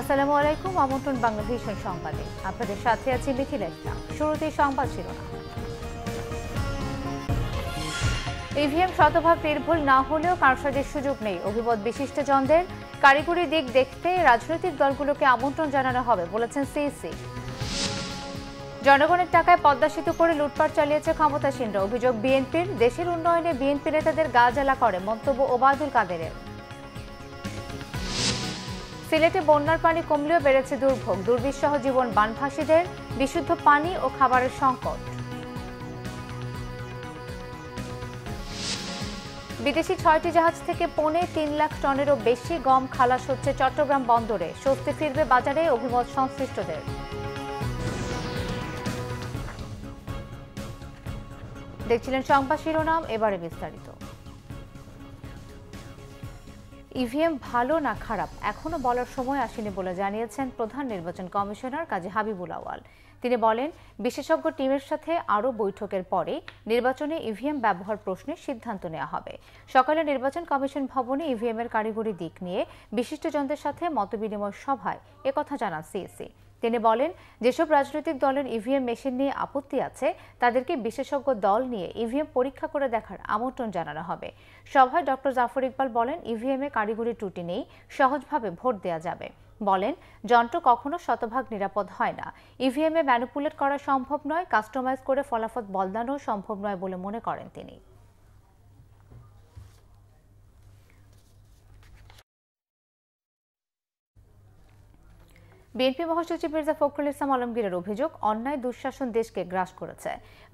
আসসালামু আলাইকুম, আমন্ত্রণ বাংলাদেশের সংবাদে। আপনাদের সাথে আছি মিথিলা ইসলাম। শুরুতেই সংবাদ শিরোনাম। ইভিএম শতভাগ নির্ভুল না হলেও কারসাজের সুযোগ নেই। অভিমত বিশিষ্টজনদের কারিগরি দিক দেখতে রাজনৈতিক দলগুলোকে আমন্ত্রণ জানানো হবে, বলেছেন সিইসি। জনগণের টাকায় পদ্মা সেতু করে লুটপাট চালিয়েছে ক্ষমতাসীনরা। অভিযোগ বিএনপির। দেশের উন্নয়নে বিএনপি নেতাদের গা জ্বালা করে, মন্তব্য ওবায়দুল কাদেরের। সিলেটে বন্যার পানি কমলেও বেড়েছে দুর্ভোগ। দুর্বিষহ জীবন বানভাসীদের বিশুদ্ধ পানি ও খাবারের সংকট। বিদেশি ছয়টি জাহাজ থেকে পৌনে তিন লাখ টনেরও বেশি গম খালাস হচ্ছে চট্টগ্রাম বন্দরে। স্বস্তি ফিরবে বাজারে অভিমত সংশ্লিষ্টদের। দেখছিলেন সংবাদ শিরোনাম, এবারে বিস্তারিত। ইভিএম ভালো না খারাপ? এখনও বলার সময় আসেনি বলে জানিয়েছেন প্রধান নির্বাচন কমিশনার কাজী হাবিবুল আওয়াল তিনি বলেন, বিশেষজ্ঞ টিমের সাথে আরও বৈঠকের পরে নির্বাচনে ইভিএম ব্যবহার প্রশ্নে সিদ্ধান্ত নেওয়া হবে। সকালে নির্বাচন কমিশন ভবনে ইভিএম এর কারিগরি দিক নিয়ে বিশিষ্টজনদের সাথে মতবিনিময় সভায় একথা জানান সিএসি। তিনি বলেন, যেসব রাজনৈতিক দলের ইভিএম মেশিন নিয়ে আপত্তি আছে, তাদেরকে বিশেষজ্ঞ দল নিয়ে ইভিএম পরীক্ষা করে দেখার আমন্ত্রণ জানানো হবে। সভায় ডক্টর জাফর ইকবাল বলেন ইভিএম এ কারিগরি ত্রুটি নেই, সহজভাবে ভোট দেওয়া যাবে। বলেন, যন্ত্র কখনো শতভাগ নিরাপদ হয় না। ইভিএম এ ম্যানুপুলেট করা সম্ভব নয় কাস্টমাইজ করে ফলাফল বদলানো সম্ভব নয় বলে মনে করেন তিনি। বিএনপি মহাসচিব মির্জা ফখরুল ইসলাম আলমগীরের অভিযোগ, অন্যায় দুঃশাসন দেশকে গ্রাস করেছে।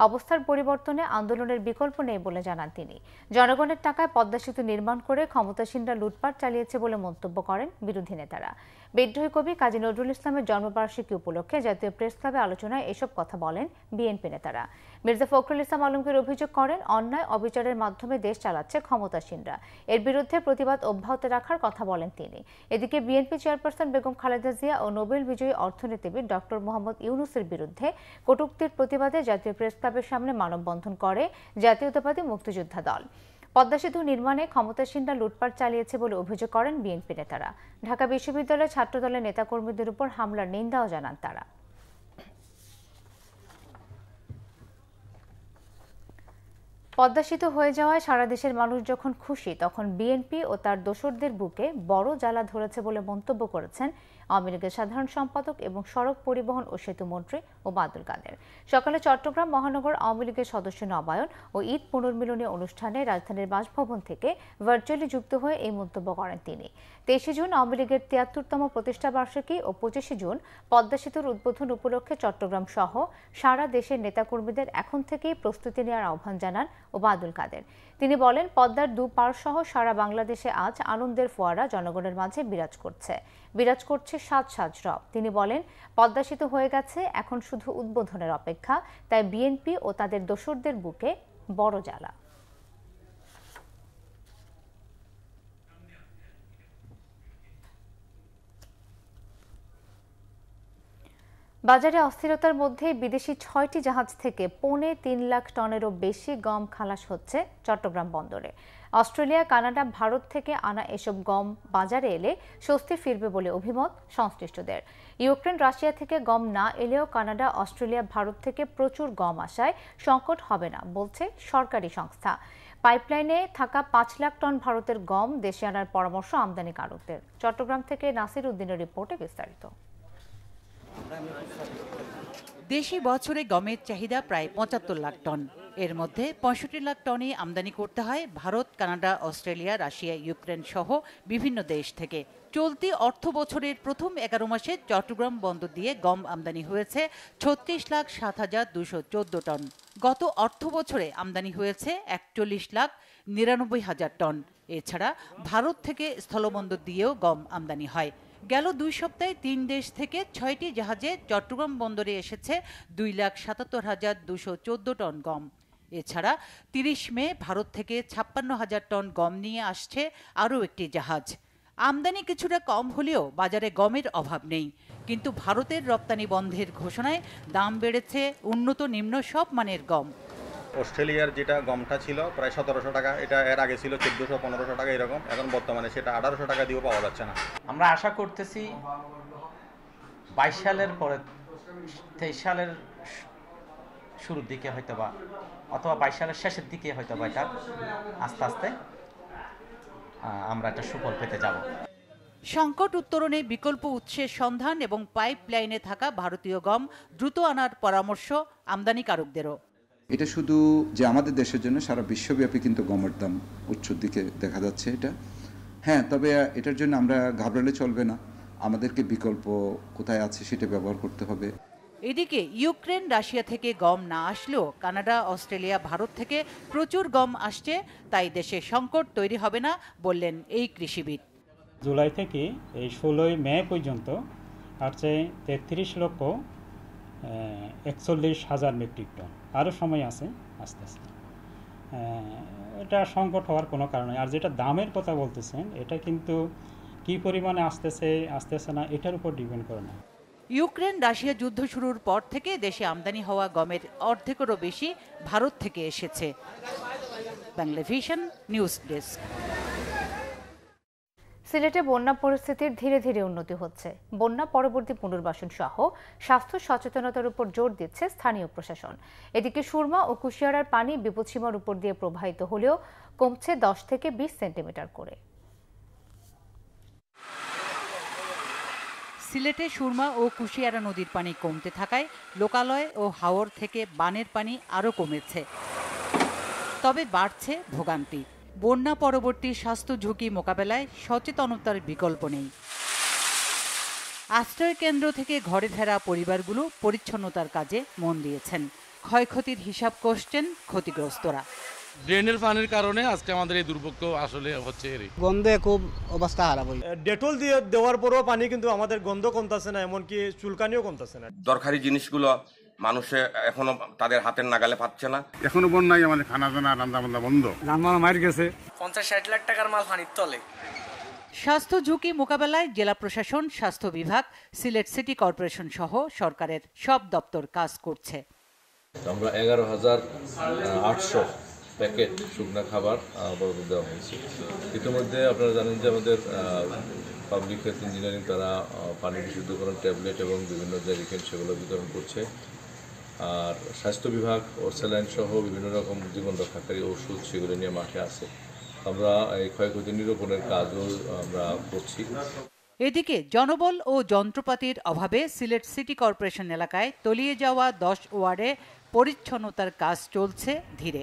অবস্থার পরিবর্তনে আন্দোলনের বিকল্প নেই বলে জানান তিনি। জনগণের টাকায় পদ্মা সেতু নির্মাণ করে ক্ষমতাসীনরা লুটপাট চালিয়েছে বলে মন্তব্য করেন বিরোধী নেতারা। বিদ্রোহী কবি কাজী নজরুল ইসলামের জন্মবার্ষিকী উপলক্ষে জাতীয় প্রেস ক্লাবে আলোচনায় এসব কথা বলেন বিএনপি নেতারা। মির্জা ফখরুল ইসলাম আলমগীর অভিযোগ করেন, অন্যায় অবিচারের মাধ্যমে দেশ চালাচ্ছে ক্ষমতাসীনরা। এর বিরুদ্ধে প্রতিবাদ অব্যাহত রাখার কথা বলেন তিনি। এদিকে বিএনপি চেয়ারপারসন বেগম খালেদা জিয়া ও নোবেল বিজয়ী অর্থনীতিবিদ ডক্টর মোহাম্মদ ইউনুসের বিরুদ্ধে কটূক্তির প্রতিবাদে জাতীয় প্রেস ক্লাবের সামনে মানববন্ধন করে জাতীয়তাবাদী মুক্তিযোদ্ধা দল। পদ্মা সেতু নির্মাণে ক্ষমতাসীনরা লুটপাট চালিয়েছে বলে অভিযোগ করেন বিএনপি নেতারা। ঢাকা বিশ্ববিদ্যালয়ের ছাত্রদলের নেতাকর্মীদের উপর হামলার নিন্দাও জানান তারা। পদ্মা সেতু হয়ে যাওয়ায় সারা দেশের মানুষ যখন খুশি, তখন বিএনপি ও তার দোসরদের বুকে বড় জ্বালা ধরেছে বলে মন্তব্য করেছেন আওয়ামী লীগের সাধারণ সম্পাদক এবং সড়ক পরিবহন ও সেতু মন্ত্রী ও ওবায়দুল কাদের। সকালে চট্টগ্রাম মহানগর আওয়ামী লীগের সদস্য নবায়ন ও ঈদ পুনর্মিলনী অনুষ্ঠানে রাজধানীর বাসভবন থেকে ভার্চুয়ালি যুক্ত হয়ে এই মন্তব্য করেন তিনি। তেইশে জুন আওয়ামী লীগের তিয়াত্তরতম প্রতিষ্ঠা বার্ষিকী ও পঁচিশে জুন পদ্মা সেতুর উদ্বোধন উপলক্ষে চট্টগ্রাম সহ সারা দেশের নেতাকর্মীদের এখন থেকেই প্রস্তুতি নেওয়ার আহ্বান জানান ওবায়দুল কাদের। তিনি বলেন, পদ্মার দু পার সহ সারা বাংলাদেশে আজ আনন্দের ফোয়ারা জনগণের মাঝে বিরাজ করছে। বিরাজ করছে সাজ সাজ রব। তিনি বলেন, পদ্মা সেতু হয়ে গেছে, এখন শুধু উদ্বোধনের অপেক্ষা। তাই বিএনপি ও তাদের দোসরদের বুকে বড় জ্বালা। বাজারে অস্থিরতার মধ্যে বিদেশি ছয়টি জাহাজ থেকে পৌনে তিন লাখ টনেরও বেশি গম খালাস হচ্ছে চট্টগ্রাম বন্দরে। অস্ট্রেলিয়া, কানাডা, ভারত থেকে আনা এসব গম বাজারে এলে স্বস্তি ফিরবে বলে অভিমত সংশ্লিষ্টদের। ইউক্রেন, রাশিয়া থেকে গম না এলেও কানাডা, অস্ট্রেলিয়া, ভারত থেকে প্রচুর গম আসায় সংকট হবে না বলছে সরকারি সংস্থা। পাইপলাইনে থাকা পাঁচ লাখ টন ভারতের গম দেশে আনার পরামর্শ আমদানিকারকদের চট্টগ্রাম থেকে নাসির উদ্দিনের রিপোর্টে বিস্তারিত। দেশি বছরে গমের চাহিদা প্রায় পঁচাত্তর লাখ টন। এর মধ্যে পঁয়ষট্টি লাখ টনই আমদানি করতে হয় Bharat, Canada, Australia, Russia, Ukraine সহ বিভিন্ন দেশ থেকে। চলতি অর্থ বছরের প্রথম এগারো মাসে চট্টগ্রাম বন্দর দিয়ে গম আমদানি হয়েছে ছত্রিশ লাখ সাত হাজার দুশো চোদ্দ টন। গত অর্থ বছরে আমদানি হয়েছে একচল্লিশ লাখ নিরানব্বই হাজার টন। এছাড়া ভারত থেকে স্থলবন্দর দিয়েও গম আমদানি হয়। গেল দুই সপ্তাহে তিন দেশ থেকে ছয়টি জাহাজে চট্টগ্রাম বন্দরে এসেছে দুই লাখ সাতাত্তর হাজার দুশো চোদ্দ টন গম। এছাড়া তিরিশ মে ভারত থেকে ছাপ্পান্ন হাজার টন গম নিয়ে আসছে আরও একটি জাহাজ। আমদানি কিছুটা কম হলেও বাজারে গমের অভাব নেই। কিন্তু ভারতের রপ্তানি বন্ধের ঘোষণায় দাম বেড়েছে উন্নত নিম্ন সব মানের গম। অস্ট্রেলিয়ার যেটা গমটা ছিল প্রায় সতেরোশো টাকা। এটা এর আগে ছিল চোদ্দোশো পনেরোশো টাকা এরকম। এখন বর্তমানে সেটা আঠারোশো টাকা দিয়েও পাওয়া যাচ্ছে না। আমরা আশা করতেছি বাইশ সালের পরে তেইশ সালের শুরুর দিকে হয়তো বা অথবা বাইশ সালের শেষের দিকে হয়তো বা এটা আস্তে আস্তে আমরা একটা সুফল পেতে যাব। সংকট উত্তরণে বিকল্প উৎসের সন্ধান এবং পাইপ লাইনে থাকা ভারতীয় গম দ্রুত আনার পরামর্শ আমদানিকারকদেরও। এটা শুধু যে আমাদের দেশের জন্য সারা বিশ্বব্যাপী কিন্তু গমের দাম উচ্চর দিকে দেখা যাচ্ছে এটা। হ্যাঁ তবে এটার জন্য আমরা ঘাবড়ালে চলবে না। আমাদেরকে বিকল্প কোথায় আছে সেটা ব্যবহার করতে হবে। এদিকে ইউক্রেন রাশিয়া থেকে গম না আসলেও কানাডা অস্ট্রেলিয়া ভারত থেকে প্রচুর গম আসছে তাই দেশে সংকট তৈরি হবে না বললেন এই কৃষিবিদ। জুলাই থেকে এই ষোলোই মে পর্যন্ত আসছে তেত্রিশ লক্ষ একচল্লিশ হাজার মেট্রিক টন। আরও সময় আছে, আস্তে আস্তে। এটা সংকট হওয়ার কোনো কারণ আর যেটা দামের কথা বলতেছেন, এটা কিন্তু কী পরিমাণে আসতেছে আসতেছে না, এটার উপর ডিপেন্ড করে না। ইউক্রেন রাশিয়া যুদ্ধ শুরুর পর থেকে দেশে আমদানি হওয়া গমের অর্ধেকেরও বেশি ভারত থেকে এসেছে। Bangla Vision news desk. সিলেটে বন্যা পরিস্থিতির ধীরে ধীরে উন্নতি হচ্ছে। বন্যা পরবর্তী পুনর্বাসন সহ স্বাস্থ্য সচেতনতার উপর জোর দিচ্ছে স্থানীয় প্রশাসন। এদিকে সুরমা ও কুশিয়ারার পানি বিপদসীমার উপর দিয়ে প্রবাহিত হলেও কমছে দশ থেকে বিশ সেন্টিমিটার করে। সিলেটে সুরমা ও কুশিয়ারা নদীর পানি কমতে থাকায় লোকালয় ও হাওর থেকে বানের পানি আরও কমেছে। তবে বাড়ছে ভোগান্তি। বন্যা পরবর্তী স্বাস্থ্য ঝুঁকি মোকাবেলায় সচেতনতার বিকল্প নেই। আশ্রয় কেন্দ্র থেকে ঘরে ফেরা পরিবারগুলো পরিচ্ছন্নতার কাজে মন দিয়েছেন। ক্ষয়ক্ষতির হিসাব করছেন ক্ষতিগ্রস্তরা। ড্রেনের পানির কারণে আজকে আমাদের এই দুর্ভোগ আসলে হচ্ছে গন্ধে খুব অবস্থা খারাপ হই ডেটল দিয়ে দেওয়ার পরেও পানি কিন্তু আমাদের গন্ধ কমতেছে না এমনকি চুলকানিও কমতেছে না। দরকারি জিনিসগুলো মানুষে এখনও তাদের হাতের নাগালে পাচ্ছে না। এখনও বন্যায় আমাদের খানা দানা রান্না বান্না বন্ধ। রান্না মার গেছে। পঞ্চাশ ষাট লাখ টাকার মাল পানির তলে। স্বাস্থ্য ঝুঁকি মোকাবেলায় জেলা প্রশাসন স্বাস্থ্য বিভাগ সিলেট সিটি কর্পোরেশন সহ সরকারের সব দপ্তর কাজ করছে। আমরা এগারো হাজার আটশো প্যাকেট শুকনো খাবার বরাদ্দ দেওয়া হয়েছে। ইতিমধ্যে আপনারা জানেন যে আমাদের পাবলিক হেলথ ইঞ্জিনিয়ারিং তারা পানি বিশুদ্ধকরণ ট্যাবলেট এবং বিভিন্ন জেরিকেন সেগুলো বিতরণ করছে। আর স্বাস্থ্য বিভাগ ও স্যালাইন সহ বিভিন্ন রকম জীবন রক্ষাকারী ওষুধ সেগুলো নিয়ে মাঠে আছে। আমরা এই ক্ষয়ক্ষতি নিরূপণের কাজও আমরা করছি। এদিকে জনবল ও যন্ত্রপাতির অভাবে সিলেট সিটি কর্পোরেশন এলাকায় তলিয়ে যাওয়া দশ ওয়ার্ডে পরিচ্ছন্নতার কাজ চলছে ধীরে।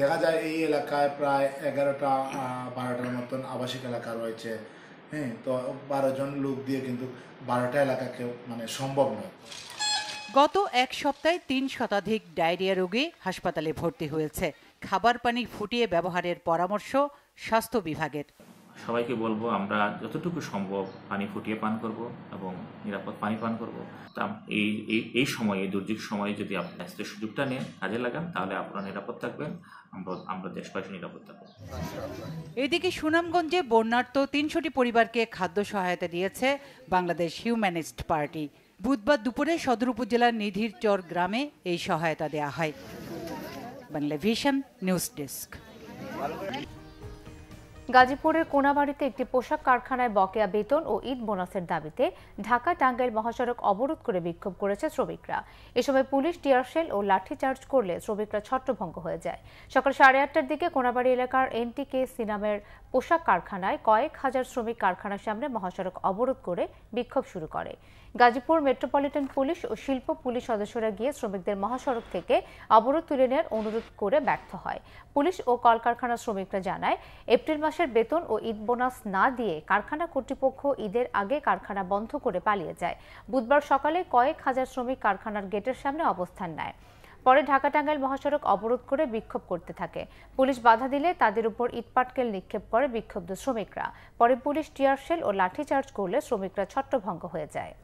দেখা যায় এই এলাকায় প্রায় এগারোটা বারোটার মতন আবাসিক এলাকা রয়েছে। হ্যাঁ তো বারো জন লোক দিয়ে কিন্তু বারোটা এলাকাকে মানে সম্ভব নয়। গত এক সপ্তাহে তিন শতাধিক ডায়রিয়া রোগী হাসপাতালে ভর্তি হয়েছে। খাবার পানি ফুটিয়ে ব্যবহারের পরামর্শ স্বাস্থ্য বিভাগের। সবাইকে বলব আমরা যতটুকু সম্ভব পানি ফুটিয়ে পান করব এবং নিরাপদ পানি পান করব। তা এই এই এই সময়ে দুর্যোগ সময়ে যদি আপনি আজকে সুযোগটা নেন কাজে লাগান তাহলে আপনারা নিরাপদ থাকবেন আমরা আমরা দেশবাসী নিরাপদ থাকব। এদিকে সুনামগঞ্জে বন্যার্ত তিনশোটি পরিবারকে খাদ্য সহায়তা দিয়েছে বাংলাদেশ হিউম্যানিস্ট পার্টি। বুধবার দুপুরে সদর উপজেলার নিধির চর গ্রামে এই সহায়তা দেয়া হয়। Bangla Vision news desk. গাজীপুরের কোনাবাড়িতে একটি পোশাক কারখানায় বকেয়া বেতন ও ঈদ বোনাসের দাবিতে ঢাকা টাঙ্গাইল মহাসড়ক অবরোধ করে বিক্ষোভ করেছে শ্রমিকরা। এ সময় পুলিশ, টিয়ারশেল ও লাঠিচার্জ করলে শ্রমিকরা ছত্রভঙ্গ হয়ে যায়। সকাল সাড়ে আটটার দিকে কোনাবাড়ি এলাকার এনটিকে সিনামের পোশাক কারখানায় কয়েক হাজার শ্রমিক কারখানার সামনে মহাসড়ক অবরোধ করে বিক্ষোভ শুরু করে। গাজীপুর মেট্রোপলিটন পুলিশ ও শিল্প পুলিশ সদস্যরা গিয়ে শ্রমিকদের মহাসড়ক থেকে অবরোধ তুলে নেওয়ার অনুরোধ করে ব্যর্থ হয়। পুলিশ ও কলকারখানার শ্রমিকরা জানায়, এপ্রিল মাসের বেতন ও ঈদ বোনাস না দিয়ে কারখানা কর্তৃপক্ষ ঈদের আগে কারখানা বন্ধ করে পালিয়ে যায়। বুধবার সকালে কয়েক হাজার শ্রমিক কারখানার গেটের সামনে অবস্থান নেয়। পরে ঢাকা টাঙ্গাইল মহাসড়ক অবরোধ করে বিক্ষোভ করতে থাকে। পুলিশ বাধা দিলে তাদের উপর ইটপাটকেল নিক্ষেপ করে বিক্ষুব্ধ শ্রমিকরা। পরে পুলিশ টিয়ারশেল ও লাঠিচার্জ করলে শ্রমিকরা ছত্রভঙ্গ হয়ে যায়।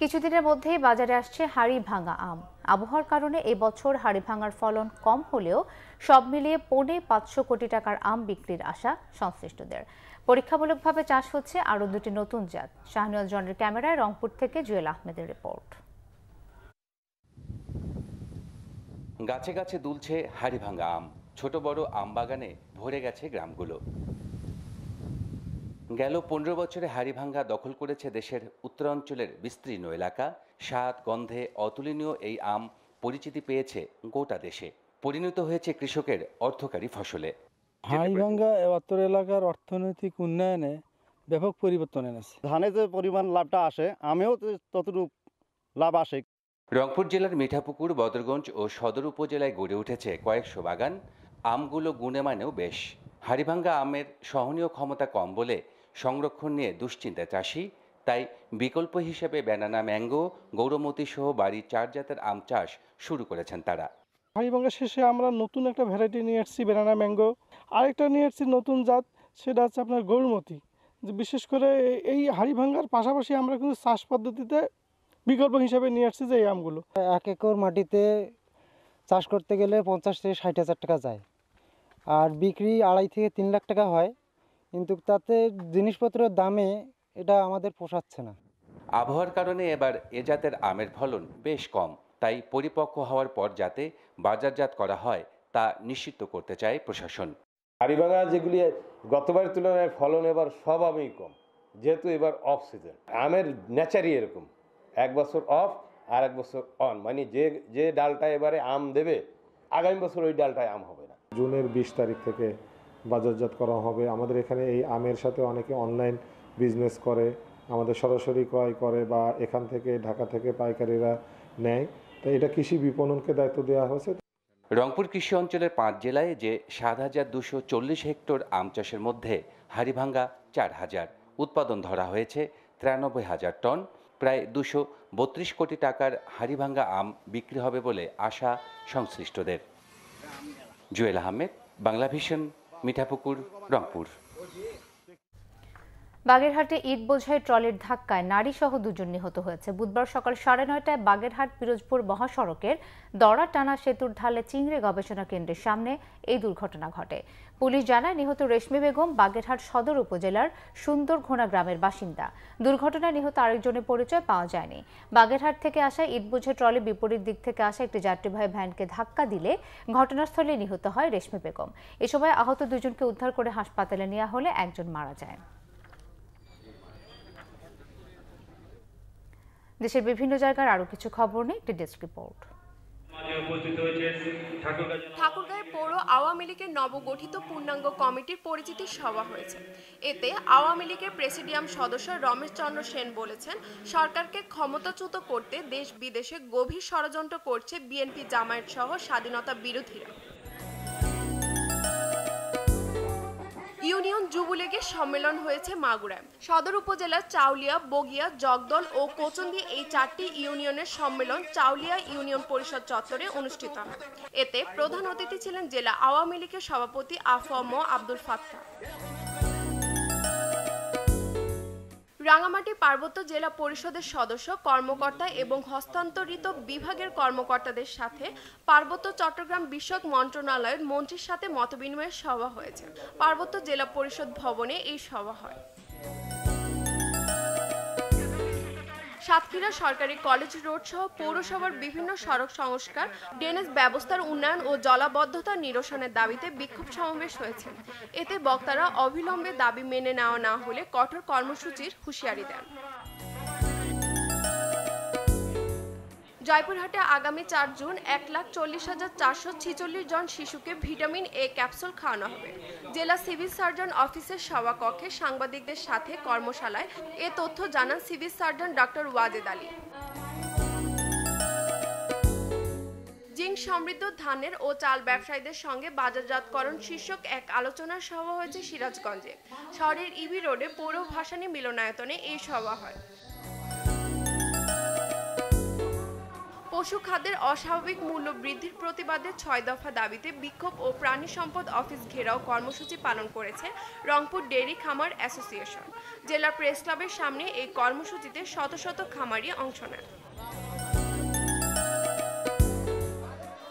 কিছুদিনের মধ্যেই বাজারে আসছে হাড়ি ভাঙা আম। আবহাওয়ার কারণে এবছর হাড়ি ভাঙার ফলন কম হলেও সব মিলিয়ে পৌনে পাঁচশো কোটি টাকার আম বিক্রির আশা সংশ্লিষ্টদের। পরীক্ষামূলকভাবে চাষ হচ্ছে আরও দুটি নতুন জাত। শাহনুয়াল জনের ক্যামেরায় রংপুর থেকে জুয়েল আহমেদের রিপোর্ট। গাছে গাছে দুলছে হাড়িভাঙা আম। ছোট বড় আম বাগানে ভরে গেছে গ্রামগুলো। গেল পনেরো বছরে হাড়িভাঙ্গা দখল করেছে দেশের উত্তরাঞ্চলের বিস্তীর্ণ এলাকা। স্বাদ গন্ধে অতুলনীয় এই আম পরিচিতি পেয়েছে গোটা দেশে। পরিণত হয়েছে কৃষকের অর্থকারী ফসলে। হাড়িভাঙ্গা অত্তর এলাকার অর্থনৈতিক উন্নয়নে ব্যাপক পরিবর্তন এনেছে। ধানে যে পরিমাণ লাভটা আসে আমেও ততটুকু লাভ আসে। রংপুর জেলার মিঠাপুকুর বদরগঞ্জ ও সদর উপজেলায় গড়ে উঠেছে কয়েকশো বাগান। আমগুলো গুণে মানেও বেশ। হাড়িভাঙ্গা আমের সহনীয় ক্ষমতা কম বলে সংরক্ষণ নিয়ে দুশ্চিন্তা চাষি। তাই বিকল্প হিসেবে ব্যানানা ম্যাঙ্গো গৌরমতি সহ বাড়ির চার জাতের আম চাষ শুরু করেছেন তারা। হাড়িভাঙ্গা শেষে আমরা নতুন একটা ভ্যারাইটি নিয়ে এসেছি ব্যানানা ম্যাঙ্গো। আরেকটা নিয়ে এসেছি নতুন জাত সেটা হচ্ছে আপনার গৌরমতি। বিশেষ করে এই হাড়িভাঙ্গার পাশাপাশি আমরা কিন্তু চাষ পদ্ধতিতে বিকল্প হিসাবে নিয়ে আসছি যে এই আমগুলো। এক একর মাটিতে চাষ করতে গেলে পঞ্চাশ থেকে ষাট হাজার টাকা যায়। আর বিক্রি আড়াই থেকে তিন লাখ টাকা হয়। কিন্তু তাতে জিনিসপত্রের দামে এটা আমাদের পোষাচ্ছে না। আবহাওয়ার কারণে এবার এ জাতের আমের ফলন বেশ কম তাই পরিপক্ক হওয়ার পর যাতে বাজারজাত করা হয় তা নিশ্চিত করতে চায় প্রশাসন। হাড়িভাঙা যেগুলি গতবারের তুলনায় ফলন এবার সব আমই কম যেহেতু এবার অফ সিজন আমের নেচারই এরকম এক বছর অফ আর এক বছর অন মানে যে যে ডালটা এবারে আম দেবে আগামী বছর ওই ডালটায় আম হবে না। জুনের বিশ তারিখ থেকে বাজারজাত করা হবে। আমাদের এখানে এই আমের সাথে অনেকে অনলাইন বিজনেস করে, আমাদের সরাসরি ক্রয় করে বা এখান থেকে ঢাকা থেকে পাইকারিরা নেয়। তো এটা কৃষি বিপণনকে দায়িত্ব দেওয়া হয়েছে। রংপুর কৃষি অঞ্চলের পাঁচ জেলায় যে সাত হাজার দুশো চল্লিশ হেক্টর আম চাষের মধ্যে হাড়িভাঙ্গা চার হাজার, উৎপাদন ধরা হয়েছে তিরানব্বই হাজার টন, প্রায় দুশো বত্রিশ কোটি টাকার হাড়িভাঙ্গা আম বিক্রি হবে বলে আশা সংশ্লিষ্টদের। জুয়েল আহমেদ, বাংলা ভিশন মিঠাপুকুর রংপুর। বাগেরহাটে ঈদ বোঝাই ট্রলির ধাক্কায় নারী সহ দুজন নিহত হয়েছে। বুধবার সকাল সাড়ে নয়টায় বাগেরহাট পিরোজপুর মহাসড়কের দড়া টানা সেতুর ঢালে চিংড়ি গবেষণা কেন্দ্রের সামনে এই দুর্ঘটনা ঘটে। পুলিশ জানায়, নিহত রেশমি বেগম বাগেরহাট সদর উপজেলার সুন্দরঘোনা গ্রামের বাসিন্দা। দুর্ঘটনায় নিহত আরেকজনের পরিচয় পাওয়া যায়নি। বাগেরহাট থেকে আসা ঈদ বোঝাই ট্রলি বিপরীত দিক থেকে আসা একটি যাত্রীবাহী ভ্যানকে ধাক্কা দিলে ঘটনাস্থলে নিহত হয় রেশমি বেগম। এ সময় আহত দুজনকে উদ্ধার করে হাসপাতালে নেওয়া হলে একজন মারা যায় দেশের বিভিন্ন জায়গার আরও কিছু খবর নেই একটি ডেস্ক রিপোর্ট। ঠাকুরগাঁয়ের পৌর আওয়ামী লীগের নবগঠিত পূর্ণাঙ্গ কমিটির পরিচিতি সভা হয়েছে। এতে আওয়ামী লীগের প্রেসিডিয়াম সদস্য রমেশ চন্দ্র সেন বলেছেন সরকারকে ক্ষমতাচ্যুত করতে দেশ বিদেশে গভীর ষড়যন্ত্র করছে বিএনপি জামায়াত সহ স্বাধীনতা বিরোধীরা। ইউনিয়ন যুবলীগের সম্মেলন হয়েছে মাগুরায়। সদর উপজেলার চাউলিয়া, বগিয়া, জগদল ও কোচন্দি এই চারটি ইউনিয়নের সম্মেলন চাউলিয়া ইউনিয়ন পরিষদ চত্বরে অনুষ্ঠিত হয়। এতে প্রধান অতিথি ছিলেন জেলা আওয়ামী লীগের সভাপতি আফম আব্দুল ফাত্তা রাঙামাটি পার্বত্য জেলা পরিষদের সদস্য, কর্মকর্তা এবং হস্তান্তরিত বিভাগের কর্মকর্তাদের সাথে পার্বত্য চট্টগ্রাম বিষয়ক মন্ত্রণালয়ের মন্ত্রীর সাথে মতবিনিময়ের সভা হয়েছে। পার্বত্য জেলা পরিষদ ভবনে এই সভা হয়। সাতক্ষীরা সরকারি কলেজ রোড সহ পৌরসভার বিভিন্ন সড়ক সংস্কার, ড্রেনেজ ব্যবস্থার উন্নয়ন ও জলাবদ্ধতা নিরসনের দাবিতে বিক্ষোভ সমাবেশ হয়েছে। এতে বক্তারা অবিলম্বে দাবি মেনে নেওয়া না হলে কঠোর কর্মসূচির হুঁশিয়ারি দেন। জয়পুরহাটে আগামী চার জুন এক লাখ চল্লিশ হাজার চারশো ছিচল্লিশ জন শিশুকে ভিটামিন এ ক্যাপসুল খাওয়ানো হবে। জেলা সিভিল সার্জন অফিসের সভাকক্ষে সাংবাদিকদের সাথে কর্মশালায় এ তথ্য জানান civil surgeon doctor Wajed Ali. Zinc সমৃদ্ধ ধানের ও চাল ব্যবসায়ীদের সঙ্গে বাজারজাতকরণ শীর্ষক এক আলোচনা সভা হয়েছে সিরাজগঞ্জে। শহরের ইবি রোডে পৌর ভাসানী মিলনায়তনে এই সভা হয়। পশু খাদ্যের অস্বাভাবিক মূল্য বৃদ্ধির প্রতিবাদে ছয় দফা দাবিতে বিক্ষোভ ও প্রাণী সম্পদ অফিস ঘেরাও কর্মসূচি পালন করেছে রংপুর ডেইরি খামার অ্যাসোসিয়েশন। জেলা প্রেস ক্লাবের সামনে এই কর্মসূচিতে শত শত খামারি অংশ নেন।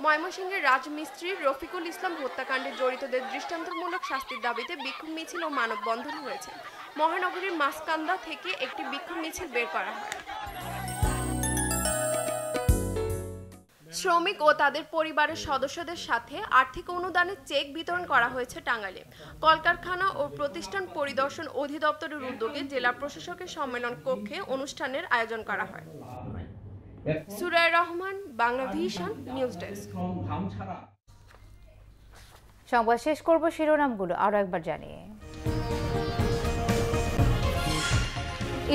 ময়মনসিংহের রাজমিস্ত্রি রফিকুল ইসলাম হত্যাকাণ্ডে জড়িতদের দৃষ্টান্তমূলক শাস্তির দাবিতে বিক্ষোভ মিছিল ও মানববন্ধন হয়েছে। মহানগরীর মাসকান্দা থেকে একটি বিক্ষোভ মিছিল বের করা হয়। শ্রমিক ও তাদের পরিবারের সদস্যদের সাথে আর্থিক অনুদানের চেক বিতরণ করা হয়েছে টাঙ্গাইলে। কলকারখানা ও প্রতিষ্ঠান পরিদর্শন অধিদপ্তরের উদ্যোগে জেলা প্রশাসকের সম্মেলন কক্ষে অনুষ্ঠানের আয়োজন করা হয়। সুরায় Rahman, Bangla Vision, news desk. সংবাদ শেষ করব শিরোনামগুলো আরও একবার জানিয়ে।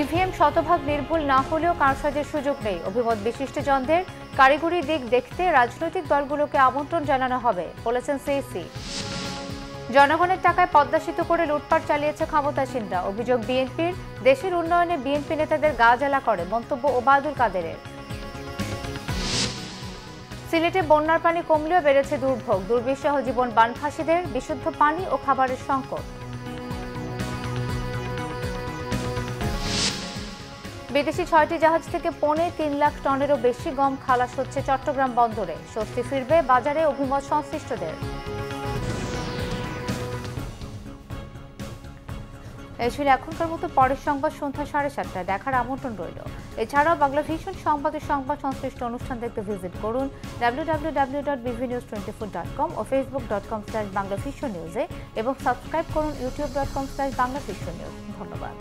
ইভিএম শতভাগ নির্ভুল না হলেও কারসাজের সুযোগ নেই। অভিমত বিশিষ্ট বিশিষ্টজনদের কারিগরি দিক দেখতে রাজনৈতিক দলগুলোকে আমন্ত্রণ জানানো হবে, বলেছেন সিএসি জনগণের টাকায় পদ্মা সেতু করে লুটপাট চালিয়েছে ক্ষমতাসীনরা অভিযোগ বিএনপির, দেশের উন্নয়নে বিএনপি নেতাদের গা জ্বালা করে, মন্তব্য ওবায়দুল কাদেরের। সিলেটে বন্যার পানি কমলেও বেড়েছে দুর্ভোগ। দুর্বিষহ জীবন বানফাসীদের, বিশুদ্ধ পানি ও খাবারের সংকট। বিদেশি ছয়টি জাহাজ থেকে পৌনে তিন লাখ টনেরও বেশি গম খালাস হচ্ছে চট্টগ্রাম বন্দরে। স্বস্তি ফিরবে বাজারে অভিমত সংশ্লিষ্টদের। এই এখনকার মতো পরের সংবাদ সন্ধ্যা সাড়ে সাতটায়। দেখার আমন্ত্রণ রইল। এছাড়াও বাংলা ভিশন সংবাদের সংবাদ সংশ্লিষ্ট অনুষ্ঠান দেখতে ভিজিট করুন W W dot twenty four dot com ও Facebook dot com slash Bangla Vision নিউজে এবং সাবস্ক্রাইব করুন YouTube dot com slash Bangla Vision news ধন্যবাদ।